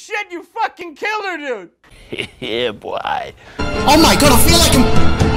shit, you fucking killed her, dude! yeah, boy. Oh my god, I feel like I'm.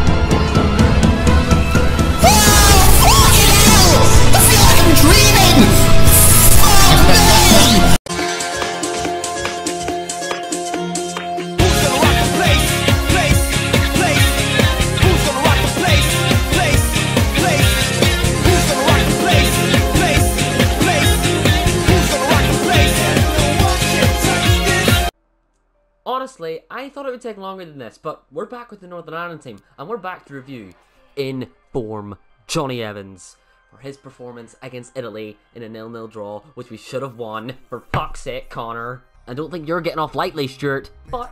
Honestly, I thought it would take longer than this, but we're back with the Northern Ireland team, and we're back to review in form Jonny Evans for his performance against Italy in a nil-nil draw, which we should have won. For fuck's sake, Connor. I don't think you're getting off lightly, Stuart. But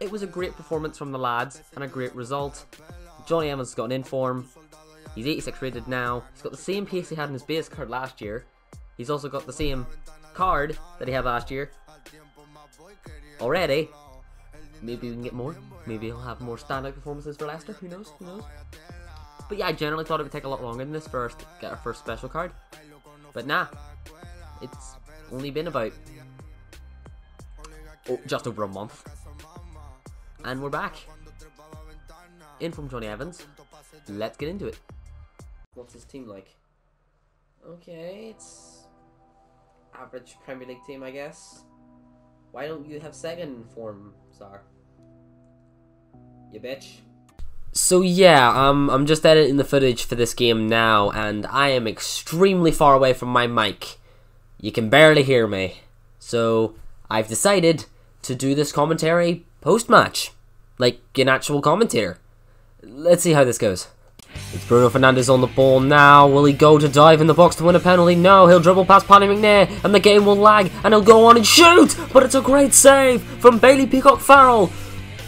it was a great performance from the lads and a great result. Jonny Evans has got an inform. He's 86 rated now. He's got the same pace he had in his base card last year. He's also got the same card that he had last year. Already. Maybe we can get more. Maybe he'll have more standout performances for Leicester. Who knows? Who knows? But yeah, I generally thought it would take a lot longer than this to get our first special card. But nah. It's only been about oh, just over a month. And we're back. In from Jonny Evans. Let's get into it. What's his team like? Okay, it's average Premier League team, I guess. Why don't you have second form, Sar? You bitch. So yeah, um, I'm just editing the footage for this game now, and I am extremely far away from my mic. You can barely hear me. So I've decided to do this commentary post-match, like an actual commentator. Let's see how this goes. It's Bruno Fernandes on the ball now. Will he go to dive in the box to win a penalty? No, he'll dribble past Paddy McNair and the game will lag and he'll go on and shoot! But it's a great save from Bailey Peacock Farrell.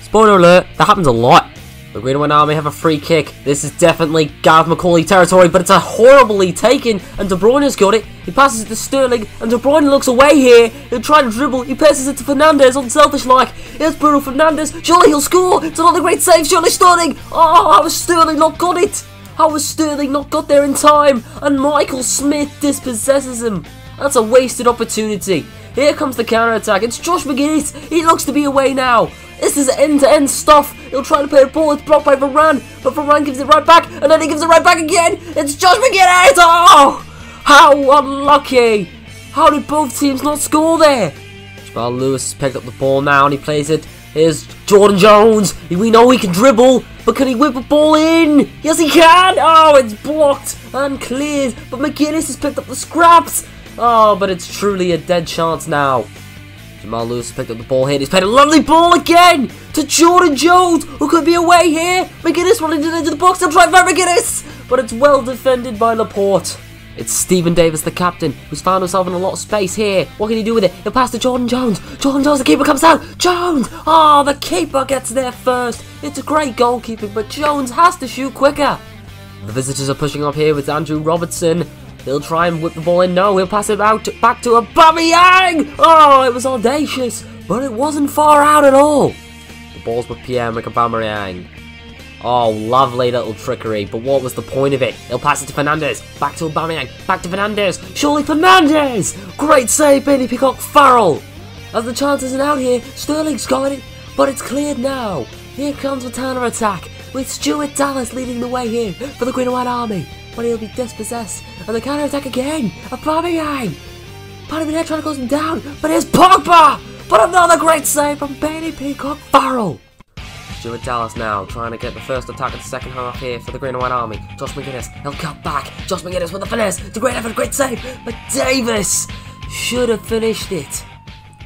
Spoiler alert, that happens a lot. White Army have a free kick. This is definitely Gareth McAuley territory, but it's a horribly taken, and De Bruyne has got it. He passes it to Sterling, and De Bruyne looks away here. He'll try to dribble. He passes it to Fernandes, unselfish like. Here's Bruno Fernandes. Surely he'll score. It's another great save. Surely Sterling. Oh, how has Sterling not got it? How has Sterling not got there in time? And Michael Smith dispossesses him. That's a wasted opportunity. Here comes the counter attack. It's Josh Magennis. He looks to be away now. This is end-to-end stuff. He'll try to play a ball. It's blocked by Varane, but Varane gives it right back, and then he gives it right back again. It's Josh Magennis. Oh, how unlucky! How did both teams not score there? Jamal Lewis picked up the ball now, and he plays it. Here's Jordan Jones. We know he can dribble, but can he whip a ball in? Yes, he can. Oh, it's blocked and cleared, but Magennis has picked up the scraps. Oh, but it's truly a dead chance now. Jamal Lewis picked up the ball here. He's played a lovely ball again to Jordan Jones, who could be away here. Magennis running into the box. They'll try for Magennis, but it's well defended by Laporte. It's Steven Davis, the captain, who's found himself in a lot of space here. What can he do with it? He'll pass to Jordan Jones. Jordan Jones, the keeper comes down. Jones! Oh, the keeper gets there first. It's a great goalkeeping, but Jones has to shoot quicker. The visitors are pushing up here with Andrew Robertson. He'll try and whip the ball in. No, he'll pass it out back to Aubameyang. Oh, it was audacious, but it wasn't far out at all. The ball's with Pierre-Emerick Aubameyang. Oh, lovely little trickery, but what was the point of it? He'll pass it to Fernandes. Back to Aubameyang. Back to Fernandes. Surely Fernandes! Great save, Bailey Peacock Farrell. As the chance isn't out here, Sterling's got it, but it's cleared now. Here comes the counter attack with Stuart Dallas leading the way here for the Green and White Army. But he'll be dispossessed. And the counter attack again. Aubameyang. Part of the net trying to close him down. But here's Pogba. But another great save from Bailey Peacock Farrell. Stuart Dallas now trying to get the first attack of the second half here for the Green and White Army. Josh Magennis, he'll cut back. Josh Magennis with the finesse. It's a great effort, great save. But Davis should have finished it.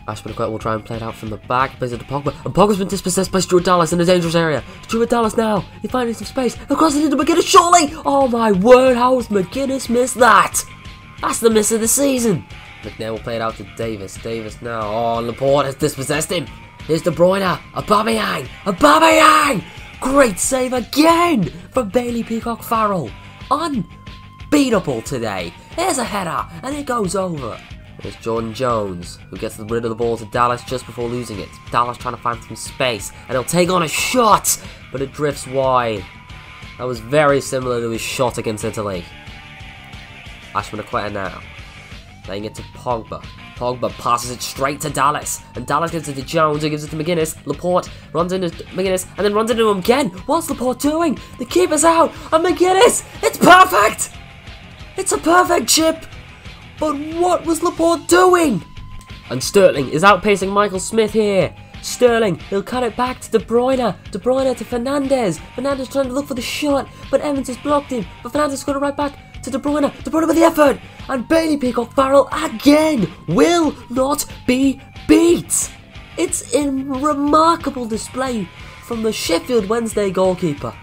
Azpilicueta will try and play it out from the back, plays it to Pogba, and Pogba's been dispossessed by Stuart Dallas in a dangerous area. Stuart Dallas now, he's finding some space, across it into Magennis, surely! Oh my word, how has Magennis missed that? That's the miss of the season. McNair will play it out to Davis, Davis now, oh, Laporte has dispossessed him. Here's De Bruyne, Aubameyang, Aubameyang! Great save again from Bailey Peacock Farrell. Unbeatable today. Here's a header, and it goes over. There's Jordan Jones, who gets rid of the ball to Dallas just before losing it. Dallas trying to find some space, and he'll take on a shot, but it drifts wide. That was very similar to his shot against Italy. Azpilicueta now. Playing it to Pogba. Pogba passes it straight to Dallas. And Dallas gives it to Jones, who gives it to Magennis. Laporte runs into Magennis and then runs into him again. What's Laporte doing? The keeper's out. And Magennis! It's perfect! It's a perfect chip! But what was Laporte doing? And Sterling is outpacing Michael Smith here. Sterling, he'll cut it back to De Bruyne. De Bruyne to Fernandes. Fernandes trying to look for the shot, but Evans has blocked him. But Fernandes got it right back to De Bruyne. De Bruyne with the effort. And Bailey Peacock Farrell again will not be beat. It's a remarkable display from the Sheffield Wednesday goalkeeper.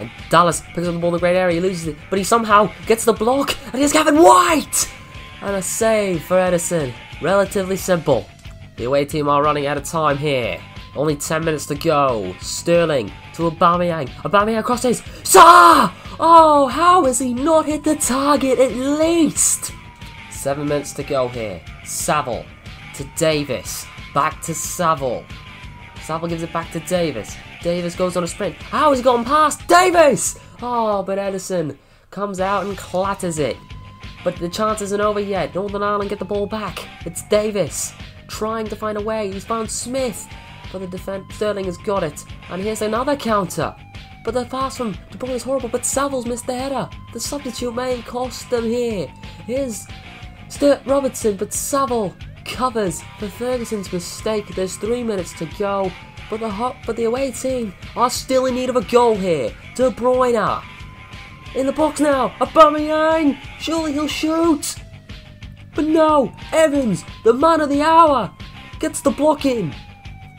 And Dallas picks up the ball in the great area, he loses it, but he somehow gets the block, and here's Gavin Whyte! And a save for Ederson. Relatively simple. The away team are running out of time here. Only 10 minutes to go. Sterling to Aubameyang. Aubameyang crosses. Sa! Oh, how has he not hit the target at least? Seven minutes to go here. Saville to Davis. Back to Saville. Saville gives it back to Davis. Davis goes on a sprint. How has he gone past Davis? Oh, but Ederson comes out and clatters it. But the chance isn't over yet. Northern Ireland get the ball back. It's Davis trying to find a way. He's found Smith. But the defense Sterling has got it. And here's another counter. But the pass from De Bruyne is horrible, but Saville's missed the header. The substitute may cost them here. Here's Sturt Robertson, but Saville covers for Ferguson's mistake. There's three minutes to go. But the hot, but the away team are still in need of a goal here. De Bruyne in the box now. Aubameyang. Surely he'll shoot. But no, Evans, the man of the hour, gets the block in.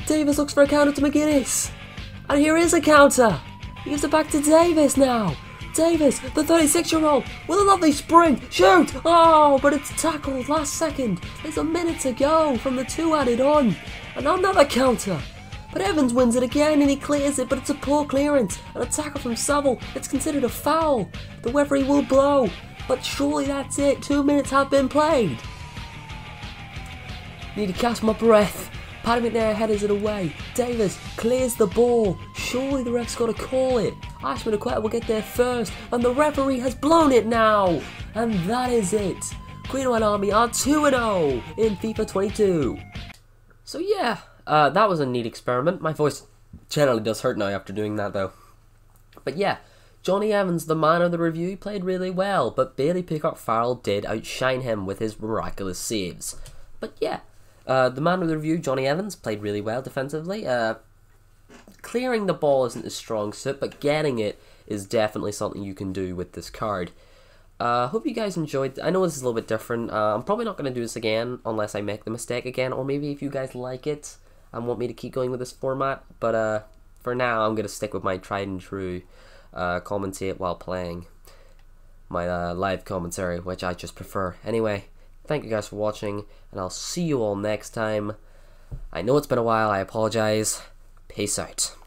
Davis looks for a counter to Magennis. And here is a counter. He gives it back to Davis now. Davis, the 36 year old, with a lovely sprint. Shoot! Oh, but it's tackled last second. There's a minute to go from the two added on. And another counter. But Evans wins it again and he clears it, but it's a poor clearance. An attacker from Saville. It's considered a foul. The referee will blow. But surely that's it. Two minutes have been played. Need to catch my breath. Paddy McNair headers it away. Davis clears the ball. Surely the ref's got to call it. Azpilicueta will get there first, and the referee has blown it now. And that is it. Green White Army are 2 0 in FIFA 22. So, yeah, uh, that was a neat experiment. My voice generally does hurt now after doing that, though. But yeah, Jonny Evans, the man of the review, played really well, but Bailey Peacock Farrell did outshine him with his miraculous saves. But yeah, uh, the man of the review, Jonny Evans, played really well defensively. Uh, clearing the ball isn't his strong suit, but getting it is definitely something you can do with this card. Uh, hope you guys enjoyed. I know this is a little bit different. Uh, I'm probably not going to do this again unless I make the mistake again, or maybe if you guys like it and want me to keep going with this format. But uh, for now, I'm going to stick with my tried and true uh, commentate while playing my uh, live commentary, which I just prefer. Anyway, thank you guys for watching, and I'll see you all next time. I know it's been a while, I apologize. Peace out.